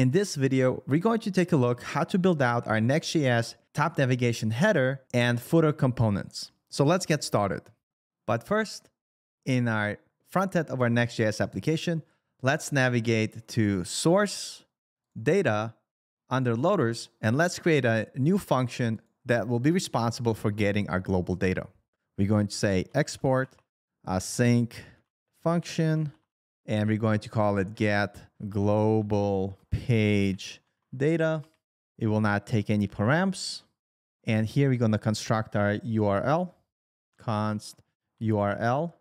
In this video, we're going to take a look how to build out our Next.js top navigation header and footer components. So let's get started. But first, in our front end of our Next.js application, let's navigate to source, data, under loaders, and let's create a new function that will be responsible for getting our global data. We're going to say export async function, and we're going to call it get global page data. It will not take any params. And here we're going to construct our URL, const URL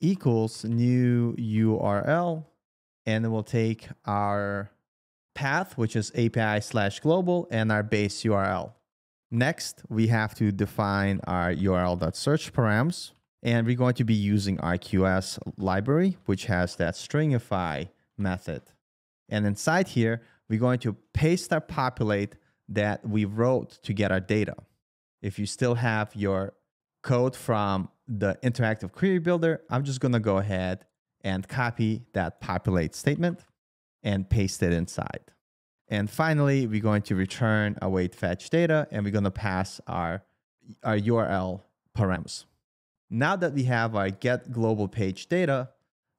equals new URL, and it will take our path, which is API slash global, and our base URL. Next, we have to define our URL.search params. And we're going to be using RQS library, which has that stringify method. And inside here, we're going to paste our populate that we wrote to get our data. If you still have your code from the interactive query builder, I'm just going to go ahead and copy that populate statement and paste it inside. And finally, we're going to return await fetch data and we're going to pass our, our URL params. Now that we have our get global page data,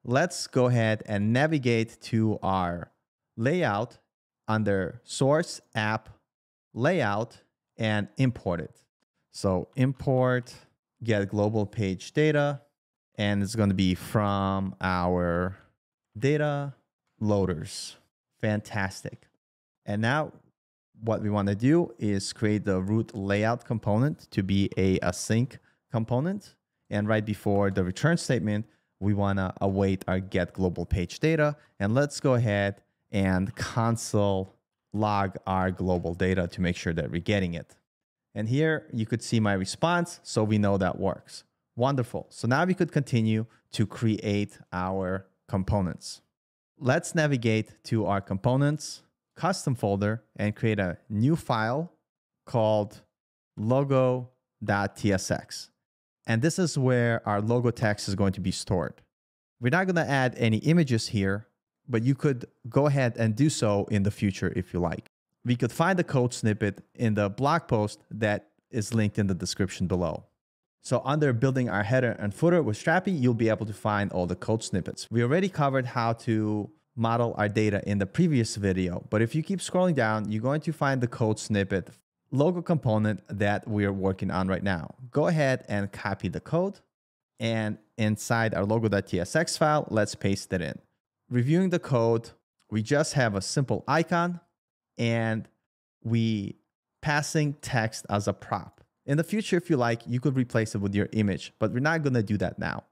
let's go ahead and navigate to our layout under source app layout and import it. So import get global page data, and it's going to be from our data loaders. Fantastic. And now what we want to do is create the root layout component to be a async component. And right before the return statement, we want to await our get global page data. And let's go ahead and console log our global data to make sure that we're getting it. And here you could see my response, so we know that works. Wonderful. So now we could continue to create our components. Let's navigate to our components custom folder and create a new file called logo.tsx. And this is where our logo text is going to be stored. We're not going to add any images here, but you could go ahead and do so in the future if you like. We could find the code snippet in the blog post that is linked in the description below. So under building our header and footer with Strapi, you'll be able to find all the code snippets. We already covered how to model our data in the previous video, but if you keep scrolling down, you're going to find the code snippet logo component that we're working on right now. Go ahead and copy the code and inside our logo.tsx file, let's paste it in. Reviewing the code, we just have a simple icon and we passing text as a prop. In the future, if you like, you could replace it with your image, but we're not gonna do that now.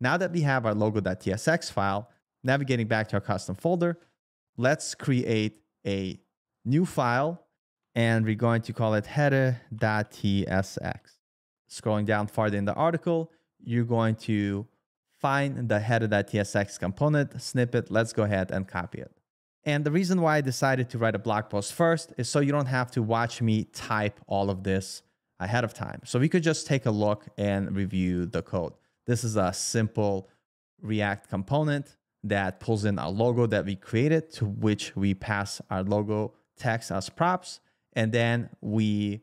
Now that we have our logo.tsx file, navigating back to our custom folder, let's create a new file and we're going to call it header.tsx. Scrolling down farther in the article, you're going to find the header.tsx component snippet. Let's go ahead and copy it. And the reason why I decided to write a blog post first is so you don't have to watch me type all of this ahead of time. So we could just take a look and review the code. This is a simple React component that pulls in our logo that we created to which we pass our logo text as props. And then we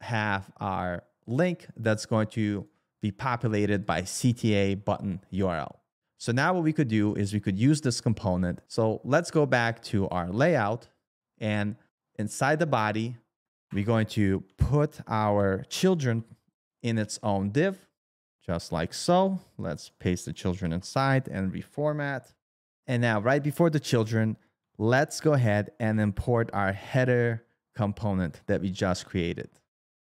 have our link that's going to be populated by CTA button URL. So now what we could do is we could use this component. So let's go back to our layout and inside the body, we're going to put our children in its own div, just like so. Let's paste the children inside and reformat. And now right before the children, let's go ahead and import our header component that we just created.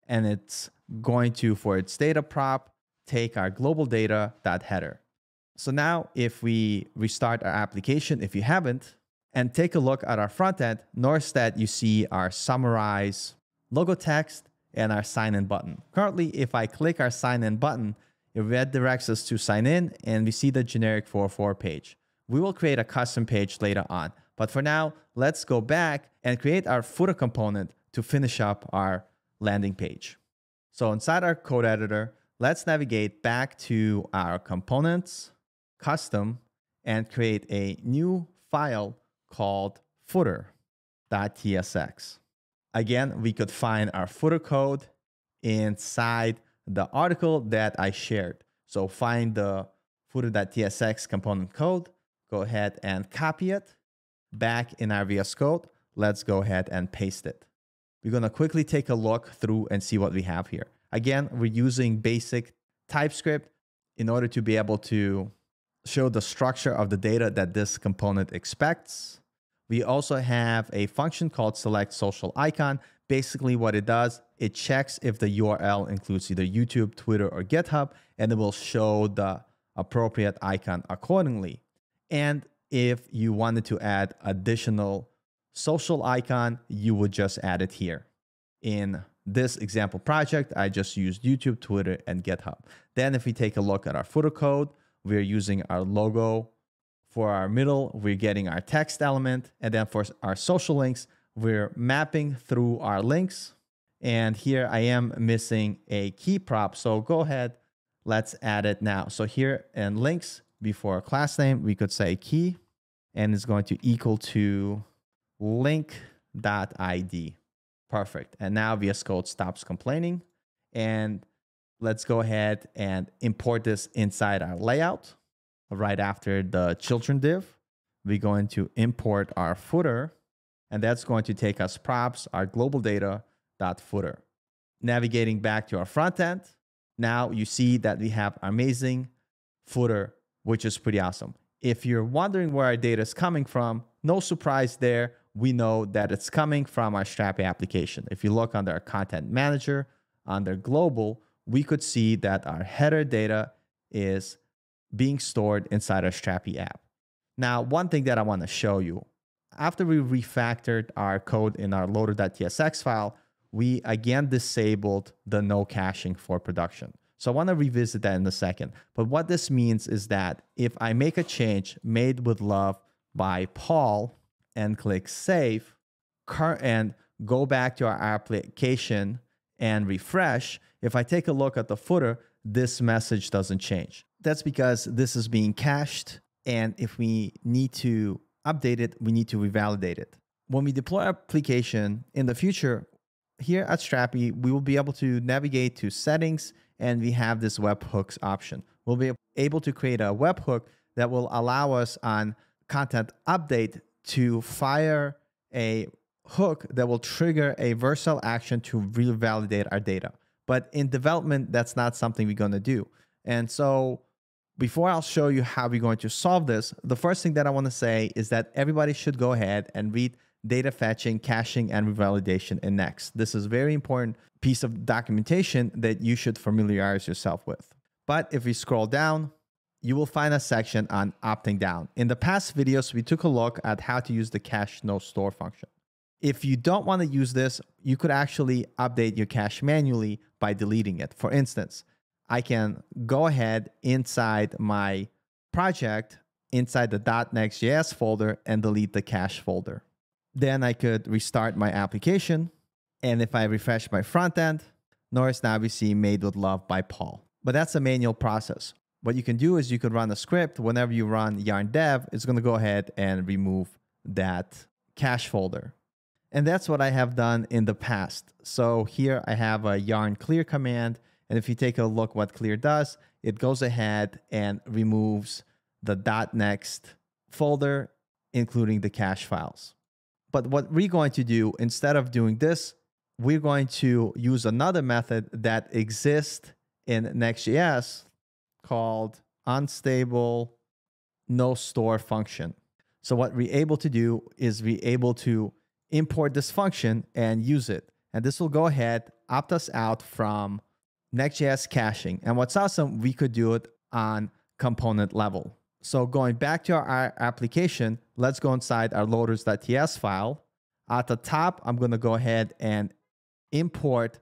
And it's going to, for its data prop, take our global data that header. So now if we restart our application, if you haven't, and take a look at our front end, notice that you see our summarize logo text and our sign in button. Currently, if I click our sign in button, it redirects us to sign in and we see the generic 404 page. We will create a custom page later on. But for now, let's go back and create our footer component to finish up our landing page. So inside our code editor, let's navigate back to our components, custom, and create a new file called footer. footer.tsx. Again, we could find our footer code inside the article that I shared. So find the footer.tsx component code, go ahead and copy it back in our VS Code. Let's go ahead and paste it. We're gonna quickly take a look through and see what we have here. Again, we're using basic TypeScript in order to be able to show the structure of the data that this component expects. We also have a function called select social icon. Basically what it does, it checks if the URL includes either YouTube, Twitter, or GitHub, and it will show the appropriate icon accordingly. And if you wanted to add additional social icon, you would just add it here. In this example project, I just used YouTube, Twitter, and GitHub. Then if we take a look at our footer code, we're using our logo. For our middle, we're getting our text element. And then for our social links, we're mapping through our links. And here I am missing a key prop. So go ahead, let's add it now. So here in links, before class name, we could say key, and it's going to equal to link.id. Perfect. And now VS Code stops complaining. And let's go ahead and import this inside our layout. Right after the children div, we're going to import our footer, and that's going to take us props, our global data dot footer. Navigating back to our front end, now you see that we have amazing footer, which is pretty awesome. If you're wondering where our data is coming from, no surprise there. We know that it's coming from our Strapi application. If you look under our content manager, under global, we could see that our header data is being stored inside our Strapi app. Now, one thing that I want to show you, after we refactored our code in our loader.tsx file, we again disabled the no caching for production. So I want to revisit that in a second. But what this means is that if I make a change made with love by Paul and click save and go back to our application and refresh, if I take a look at the footer, this message doesn't change. That's because this is being cached. And if we need to update it, we need to revalidate it. When we deploy our application in the future, here at Strapi, we will be able to navigate to settings and we have this webhooks option. We'll be able to create a webhook that will allow us on content update to fire a hook that will trigger a Vercel action to revalidate our data. But in development, that's not something we're going to do. And so before I'll show you how we're going to solve this, the first thing that I want to say is that everybody should go ahead and read data fetching, caching, and revalidation in Next. This is a very important piece of documentation that you should familiarize yourself with. But if we scroll down, you will find a section on opting down. In the past videos, we took a look at how to use the cache no store function. If you don't want to use this, you could actually update your cache manually by deleting it. For instance, I can go ahead inside my project, inside the .next.js folder and delete the cache folder. Then I could restart my application. And if I refresh my front end, notice now we see made with love by Paul. But that's a manual process. What you can do is you could run a script. Whenever you run yarn dev, it's going to go ahead and remove that cache folder. And that's what I have done in the past. So here I have a yarn clear command. And if you take a look what clear does, it goes ahead and removes the .next folder, including the cache files. But what we're going to do, instead of doing this, we're going to use another method that exists in Next.js called unstable no store function. So what we're able to do is we're able to import this function and use it. And this will go ahead, opt us out from Next.js caching. And what's awesome, we could do it on component level. So going back to our application, let's go inside our loaders.ts file. At the top, I'm going to go ahead and import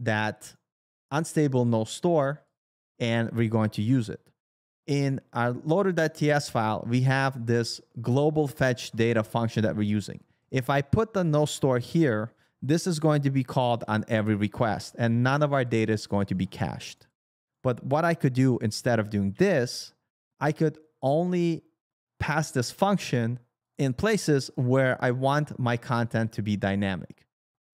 that unstable no store, and we're going to use it. In our loader.ts file, we have this global fetch data function that we're using. If I put the no store here, this is going to be called on every request, and none of our data is going to be cached. But what I could do instead of doing this, I could only pass this function in places where I want my content to be dynamic.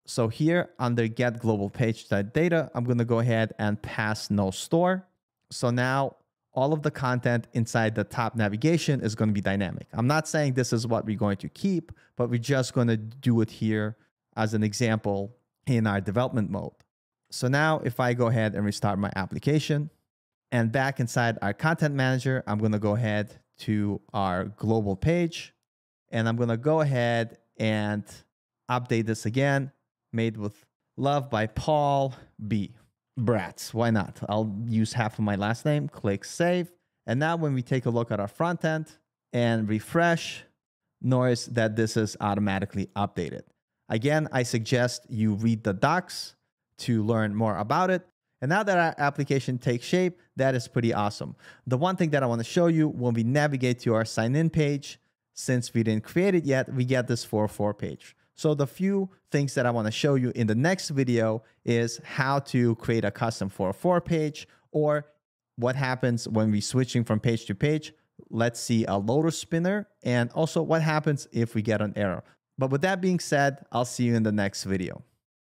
So here under get global page data, I'm going to go ahead and pass no store. So now all of the content inside the top navigation is going to be dynamic. I'm not saying this is what we're going to keep, but we're just going to do it here as an example in our development mode. So now if I go ahead and restart my application and back inside our content manager, I'm going to go ahead to our global page and I'm going to go ahead and update this again made with love by Paul B. Bratz. Why not? I'll use half of my last name, click save. And now when we take a look at our front end and refresh, notice that this is automatically updated. Again, I suggest you read the docs to learn more about it. And now that our application takes shape, that is pretty awesome. The one thing that I want to show you when we navigate to our sign in page, since we didn't create it yet, we get this 404 page. So the few things that I want to show you in the next video is how to create a custom 404 page or what happens when we switching from page to page. Let's see a loader spinner and also what happens if we get an error. But with that being said, I'll see you in the next video.